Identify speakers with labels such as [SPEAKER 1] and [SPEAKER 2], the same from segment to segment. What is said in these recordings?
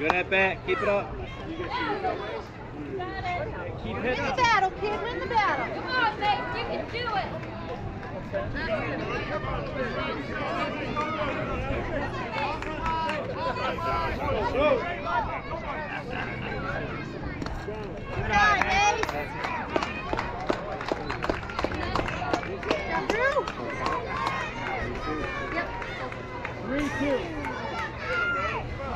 [SPEAKER 1] Good
[SPEAKER 2] at bat. Keep it up. Keep
[SPEAKER 1] Win the battle, kid. Win the battle.
[SPEAKER 3] Come on, Mace, you can do it.
[SPEAKER 1] Good eye, Mace. Now,
[SPEAKER 4] Three, two.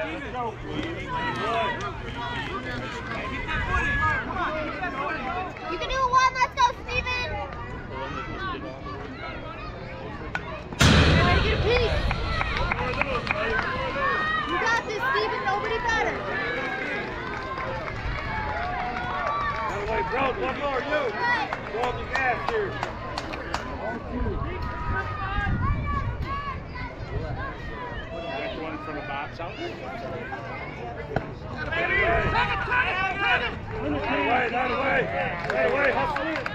[SPEAKER 1] You can do one. Let's go, Steven. Make it a piece. You got this, Steven. Nobody better.
[SPEAKER 2] Wait, bro, one more, you. The gas here. One from the box out. Away, that away. Hey, wait, hustle.